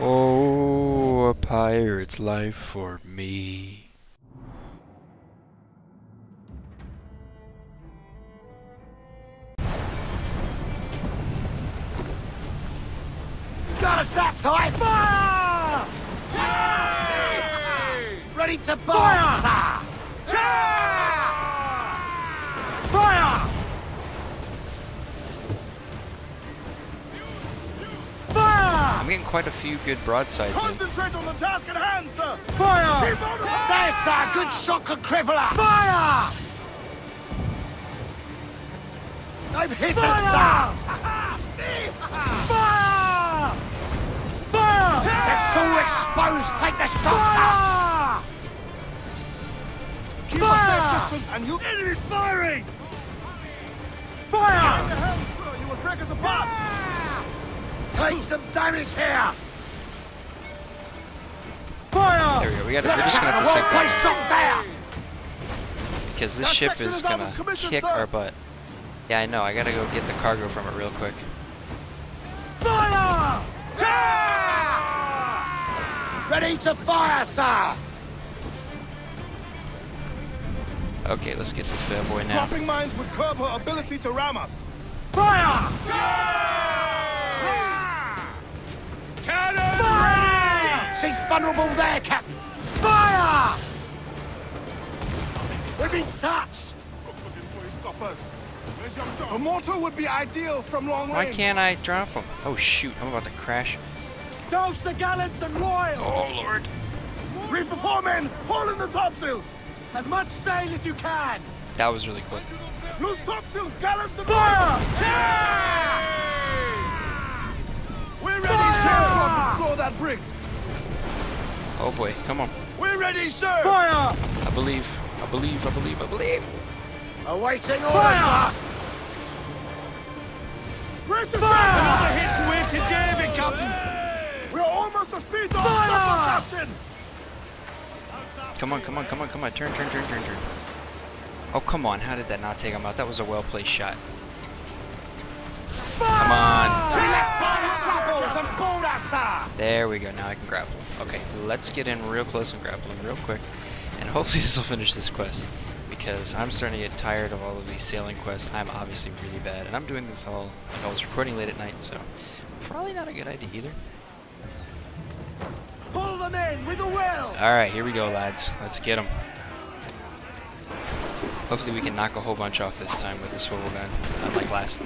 Oh, a pirate's life for me. Got us that time! Fire! Ready to fire! Getting quite a few good broadsides in. Concentrate on the task at hand, sir! Fire! Keep on the There's sir! Good shot, good crippler! Fire! They've hit us, sir! Fire! Fire! They're so exposed! Take the shot, sir! Keep a distance and you... Enemy's firing! At the Fire! sir! You will break us apart! Take some damage here! Fire! There Fire! we go. We gotta, we're just gonna have to sink Well that because this That ship is is gonna kick sir. our butt. Yeah, I know. I gotta go get the cargo from it real quick. Fire! Ready to fire, sir! Okay, let's get this bad boy now. Dropping mines would curb her ability to ram us. Fire! Cannon! She's vulnerable there, Captain. Fire! We've been touched. Looking for his stoppers. Where's your dog? A mortar would be ideal from long Why range. Why can't I drop him? Oh shoot, I'm about to crash. Dose the gallants and royals. Oh lord. Reef the foremen! Haul in the topsails! As much sail as you can. That was really quick. Loose topsails, gallants and Fire! We're ready, sir! Shot floor that brig! Oh boy, come on. We're ready, sir! Fire! I believe. I believe. I believe. I believe. Awaiting orders, sir. Brace yourself! Fire! hit to win to David, Captain! We're almost a sea dog Fire! Captain! Come on, come on, come on, come on. Turn, turn, turn, turn, turn. Oh, come on. How did that not take him out? That was a well-placed shot. Come on. We let fire grapples and board. There we go. Now I can grapple. Okay, let's get in real close and grapple him real quick. And hopefully this will finish this quest. Because I'm starting to get tired of all of these sailing quests. I'm obviously really bad. And I'm doing this all, like I was recording late at night, so probably not a good idea either. Pull them in with a will. Alright, here we go, lads. Let's get them. Hopefully we can knock a whole bunch off this time with the swivel gun, unlike last.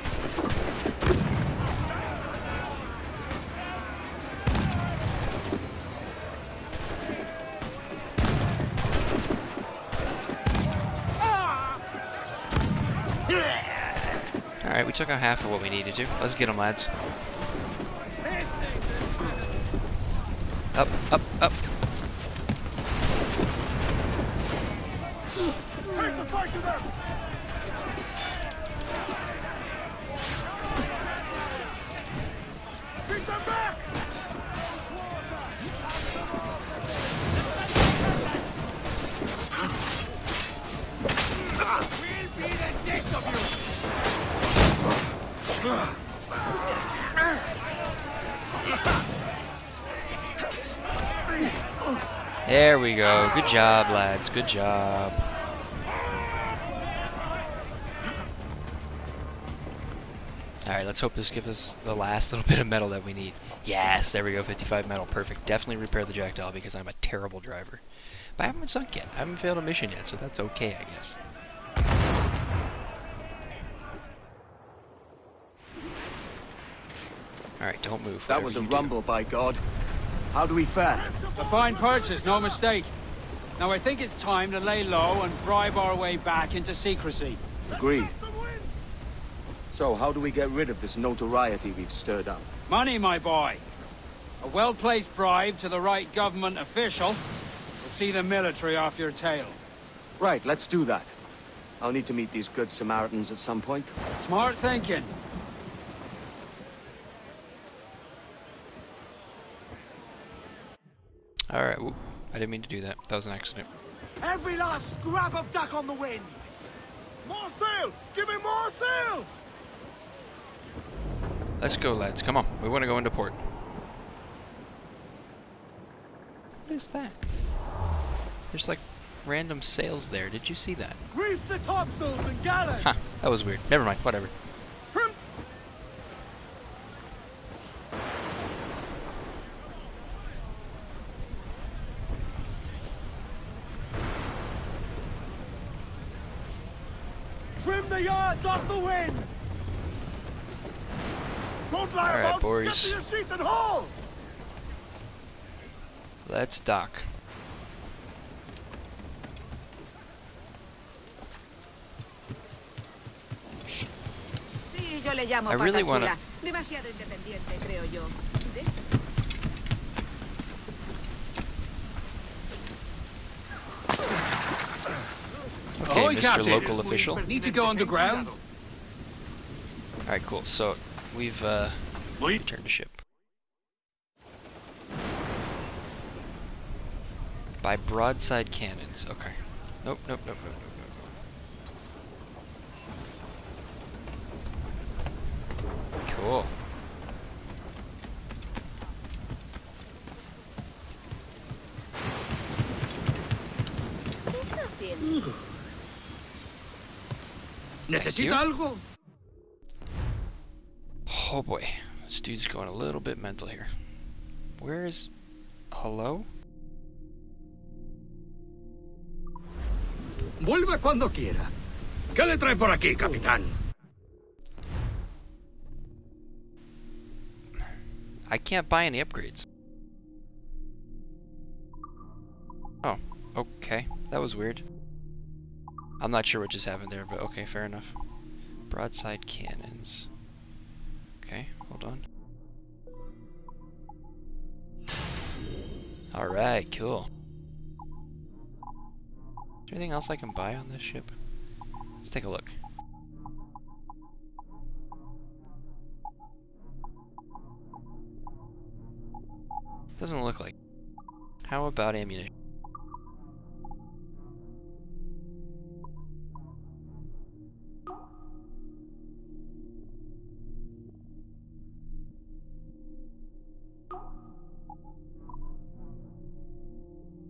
Alright, we took out half of what we needed to. Let's get them, lads. Up, up, up. Take the fight to them! There we go. Good job, lads. Good job. Alright, let's hope this gives us the last little bit of metal that we need. Yes, there we go. 55 metal. Perfect. Definitely repair the Jackdaw because I'm a terrible driver. But I haven't sunk yet. I haven't failed a mission yet, so that's okay, I guess. Alright, don't move. That was a you do. rumble, by God. How do we fare? A fine purchase, no mistake. Now I think it's time to lay low and bribe our way back into secrecy. Agreed. So, how do we get rid of this notoriety we've stirred up? Money, my boy. A well-placed bribe to the right government official will see the military off your tail. Right, let's do that. I'll need to meet these good Samaritans at some point. Smart thinking. Alright. I didn't mean to do that. That was an accident. Every last scrap of duck on the wind. More sail! Give me more sail! Let's go, lads. Come on. We want to go into port. What is that? There's like random sails there. Did you see that? Reef the topsails and gallants! Huh, that was weird. Never mind, whatever. Trim Trim the yards off the wind! Don't lie All right, about boys. Get to your seats and hold! Let's dock. Sí, yo le llamo I really wanna- chula. Demasiado independiente, creo yo. ¿De? Okay, Ahoy, Mr. Captain. Local Official. Need to go underground? Alright, cool. So, we've, uh, returned to ship. By broadside cannons. Okay. Nope, nope, nope, nope, nope, nope. Cool. ¿Qué está haciendo? ¿Necesita algo? Oh boy. Dude's going a little bit mental here. Where is... Hello? Vuelva cuando quiera. ¿Qué le trae por aquí, capitán? I can't buy any upgrades. Oh, okay. That was weird. I'm not sure what just happened there, but okay, fair enough. Broadside cannons. Okay, hold on. Alright, cool. Is there anything else I can buy on this ship? Let's take a look. Doesn't look like. How about ammunition?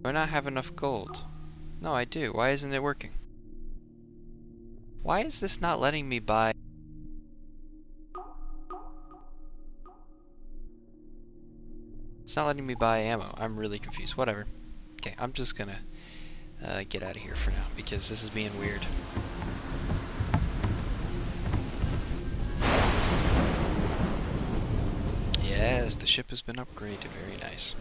Do I not have enough gold? No, I do. Why isn't it working? Why is this not letting me buy... It's not letting me buy ammo. I'm really confused. Whatever. Okay, I'm just gonna uh, get out of here for now because this is being weird. Yes, the ship has been upgraded. Very nice.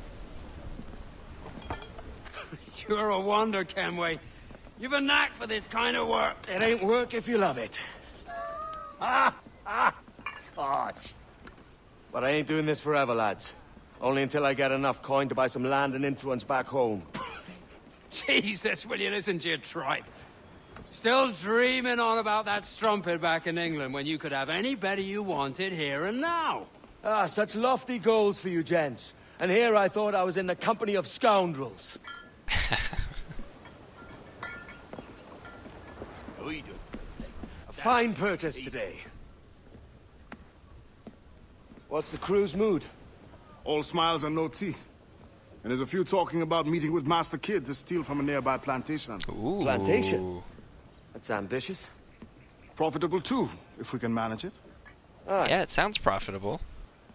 You're a wonder, Kenway. You've a knack for this kind of work. It ain't work if you love it. Ah, Ah! Touch. But I ain't doing this forever, lads. Only until I get enough coin to buy some land and influence back home. Jesus, will you listen to your tripe? Still dreaming on about that strumpet back in England when you could have any better you wanted here and now. Ah, such lofty goals for you gents. And here I thought I was in the company of scoundrels. A fine purchase today. What's the crew's mood? All smiles and no teeth. And there's a few talking about meeting with Master Kidd to steal from a nearby plantation. Ooh. Plantation? That's ambitious. Profitable too, if we can manage it. Ah, Yeah, it sounds profitable.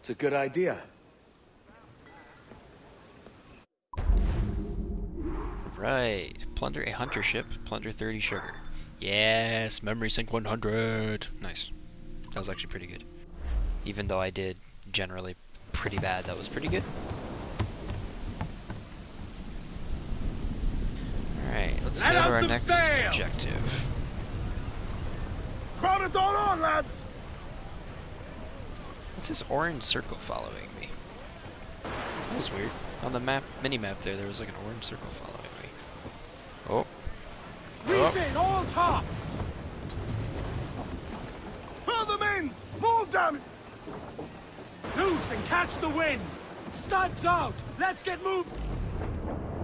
it's a good idea. Right. Plunder a hunter ship. Plunder 30 sugar. Yes, memory sync 100. Nice. That was actually pretty good. Even though I did generally pretty bad, that was pretty good. Alright, let's to our next sail! objective. Crowd it all on, lads! What's this orange circle following me? That was weird. On the map, mini map there, there was like an orange circle following In all tops! The mains! Move, damn it! Loose and catch the wind! Studs out! Let's get moving!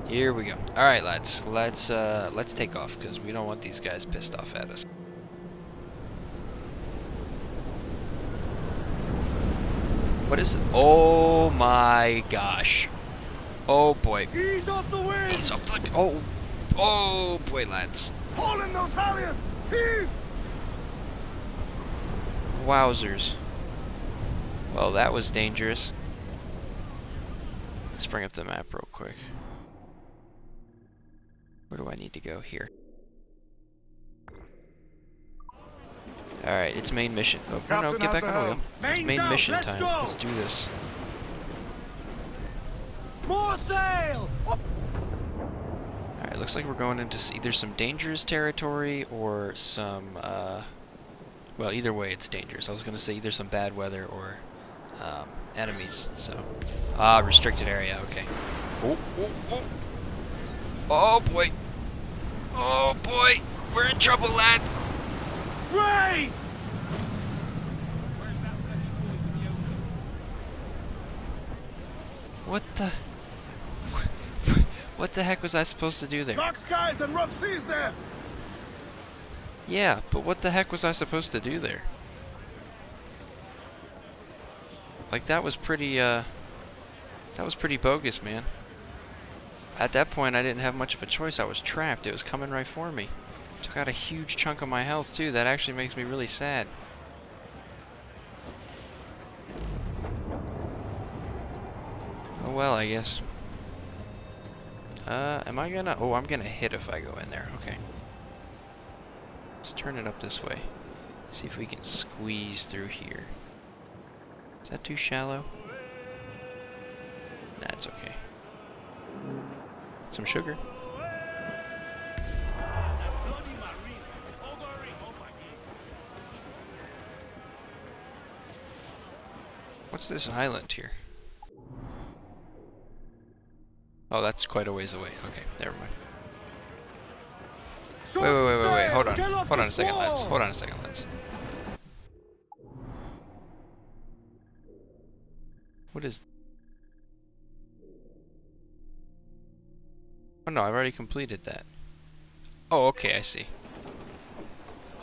here we go. All right, lads, let's uh, let's take off because we don't want these guys pissed off at us. What is? Oh my gosh! Oh boy. Ease off the wind! He's off the. Oh. Oh boy, lads. Haul in those halyards! Heave! Wowzers. Well, that was dangerous. Let's bring up the map real quick. Where do I need to go? Here. Alright, it's main mission. Oh, no, no, get back on wheel. It's main mission let's time. go. Let's do this. More sail! Up. Alright, looks like we're going into either some dangerous territory or some, uh... Well, either way, it's dangerous. I was gonna say either some bad weather or um, enemies, so... Ah, restricted area, okay. Oh, oh, oh! Oh, boy! Oh, boy! We're in trouble, lad! Race! What the... What the heck was I supposed to do there? Dark skies and rough seas there! Yeah, but what the heck was I supposed to do there? Like that was pretty uh that was pretty bogus, man. At that point I didn't have much of a choice. I was trapped. It was coming right for me. Took out a huge chunk of my health too. That actually makes me really sad. Oh well, I guess. Uh, am I gonna? Oh, I'm gonna hit if I go in there. Okay. Let's turn it up this way. See if we can squeeze through here. Is that too shallow? That's okay. Some sugar. What's this island here? Oh, that's quite a ways away. Okay, never mind. Wait, wait, wait, wait, wait. Hold on. Hold on a second, lads. Hold on a second, lads. What is... Oh no, I've already completed that. Oh, okay, I see.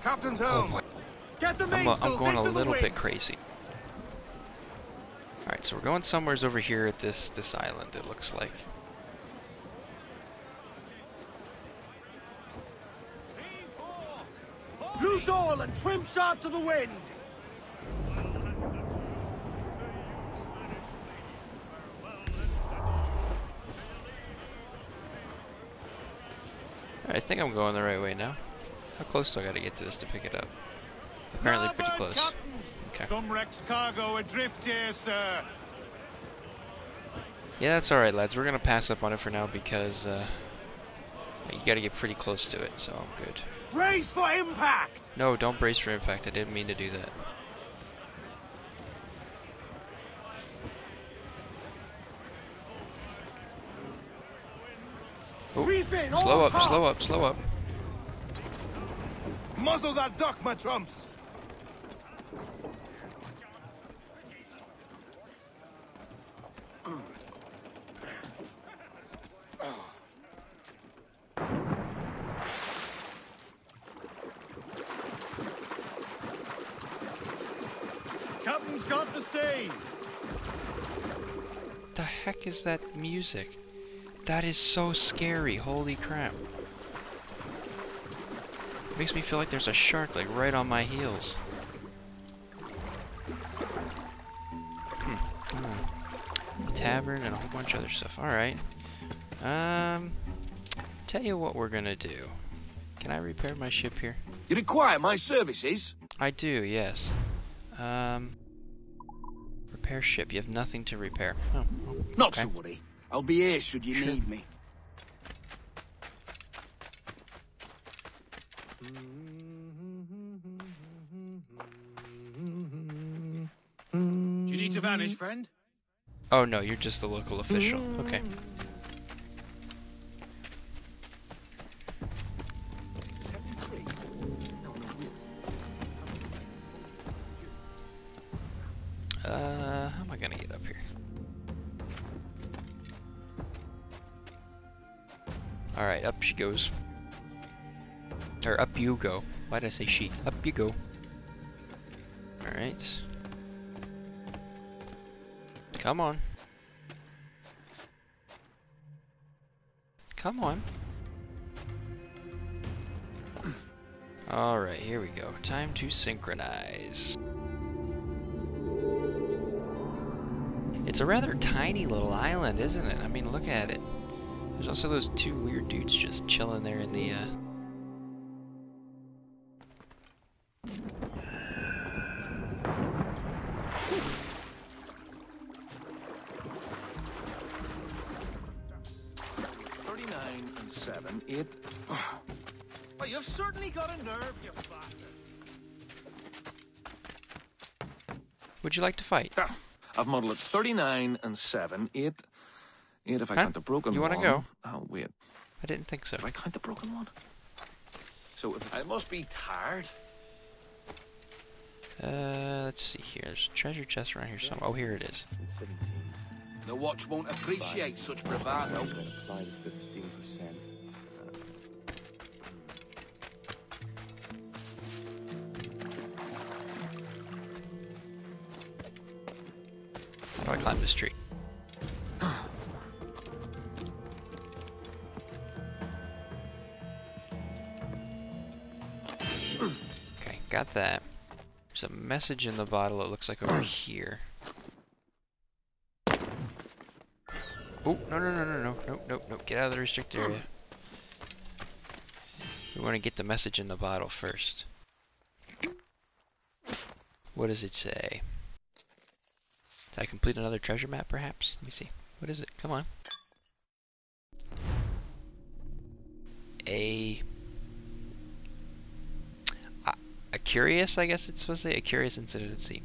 Captain's Oh Get the I'm, uh, I'm going a little bit crazy. Alright, so we're going somewheres over here at this, this island, it looks like. Loose all and trim sharp to the wind! Alright, I think I'm going the right way now. How close do I gotta get to this to pick it up? Apparently pretty close. Okay. Some wreck's cargo adrift here, sir. Yeah, that's alright, lads. We're gonna pass up on it for now because, uh, you gotta get pretty close to it, so I'm good. Brace for impact! No, don't brace for impact. I didn't mean to do that. Slow up, slow up, slow up. Muzzle that duck, my trumps! Captain's got to sea! the heck is that music? That is so scary, holy crap. Makes me feel like there's a shark like right on my heels. Hmm. hmm. A tavern and a whole bunch of other stuff. Alright. Um tell you what we're gonna do. Can I repair my ship here? You require my services? I do, yes. Um repair ship. You have nothing to repair. Oh, oh, Not okay. to worry. I'll be here should you need me. Do you need to vanish, friend? Oh no, you're just the local official. Okay. Uh, how am I gonna get up here? Alright, up she goes. Or up you go. Why did I say she? Up you go. Alright. Come on. Come on. Alright, here we go. Time to synchronize. It's a rather tiny little island, isn't it? I mean, look at it. There's also those two weird dudes just chilling there in the, uh... Thirty-nine and seven, eight. Well, you've certainly got a nerve, you bastard. Would you like to fight? Ah, I've modelled it 39 and 7, 8. 8 if I Huh? count the broken one, You one. wanna go? Oh, wait. I didn't think so. If I count the broken one? So if I must be tired. Uh, let's see here. There's a treasure chest around here somewhere. Oh, here it is. The watch won't appreciate such bravado. Climb this tree? Okay, got that. There's a message in the bottle, it looks like over here. Oh, no, no, no, no, no, no, no, no, get out of the restricted area. We want to get the message in the bottle first. What does it say? Did I complete another treasure map, perhaps? Let me see. What is it? Come on. A... A, curious, I guess it's supposed to say, a curious incident sea.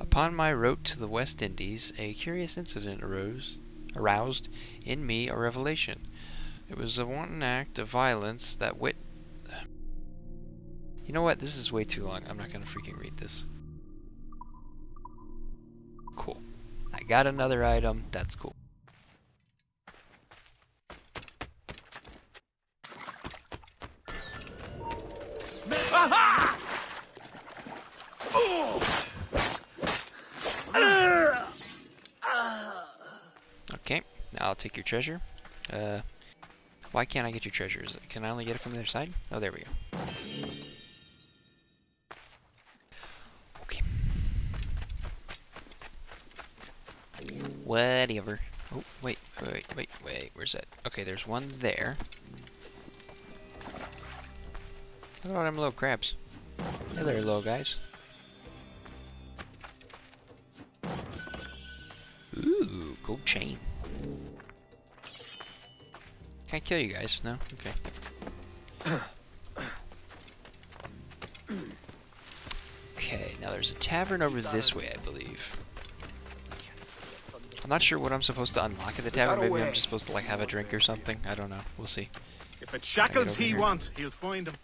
Upon my route to the West Indies, a curious incident arose, aroused in me a revelation. It was a wanton act of violence that wit... You know what? This is way too long. I'm not gonna freaking read this. I got another item. That's cool. Okay, now I'll take your treasure. Uh, why can't I get your treasure? Is it- Can I only get it from the other side? Oh, there we go. Okay. Whatever. Oh, wait, wait, wait, wait. Where's that? Okay, there's one there. Look at all them little crabs. Hey there, little guys. Ooh, gold chain. Can I kill you guys? No? Okay. Okay, now there's a tavern over this way, I believe. I'm not sure what I'm supposed to unlock at the tavern. Maybe I'm just supposed to like have a drink or something. I don't know. We'll see. If it's Gotta get shackles he here. wants, he'll find them.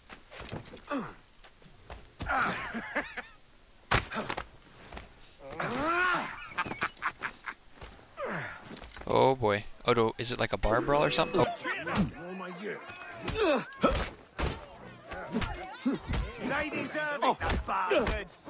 Oh boy. Oh, do, is it like a bar brawl or something? Oh, my years. They deserve it, bastards.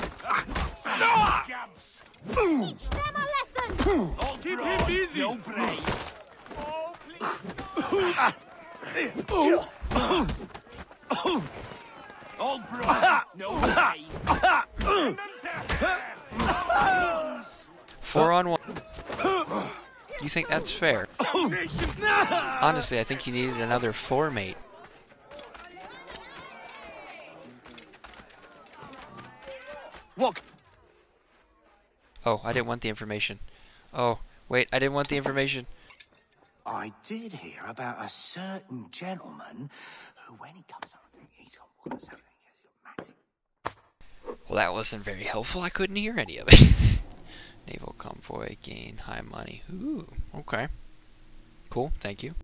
Four on one. You think that's fair? Honestly, I think you needed another four mate. What? Oh, I didn't want the information. Oh, wait, I didn't want the information. I did hear about a certain gentleman who, when he comes up, he's got what is happening? He's got massive. Well, that wasn't very helpful. I couldn't hear any of it. Naval convoy, gain high money. Ooh, okay. Cool, thank you.